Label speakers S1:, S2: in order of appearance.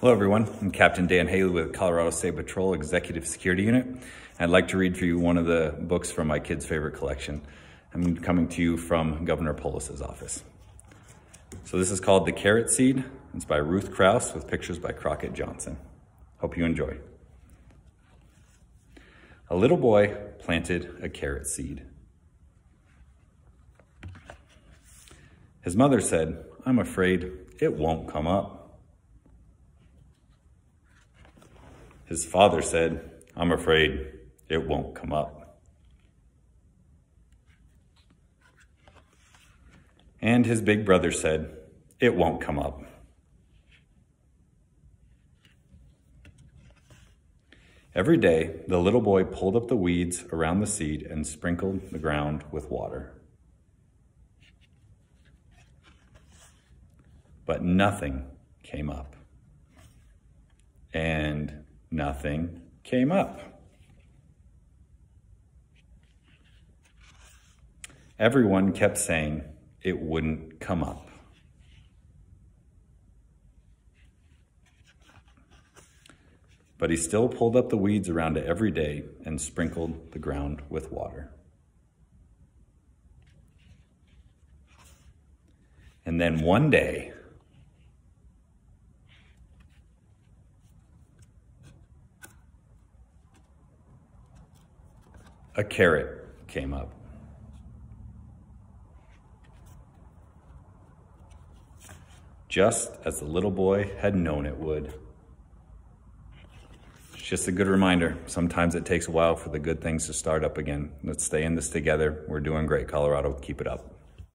S1: Hello everyone, I'm Captain Dan Haley with Colorado State Patrol Executive Security Unit. I'd like to read for you one of the books from my kids' favorite collection. I'm coming to you from Governor Polis's office. So this is called The Carrot Seed. It's by Ruth Krauss with pictures by Crockett Johnson. Hope you enjoy. A little boy planted a carrot seed. His mother said, I'm afraid it won't come up. His father said, I'm afraid it won't come up. And his big brother said, It won't come up. Every day, the little boy pulled up the weeds around the seed and sprinkled the ground with water. But nothing came up. Nothing came up. Everyone kept saying it wouldn't come up. But he still pulled up the weeds around it every day and sprinkled the ground with water. And then one day, a carrot came up. Just as the little boy had known it would. It's just a good reminder. Sometimes it takes a while for the good things to start up again. Let's stay in this together. We're doing great, Colorado. Keep it up.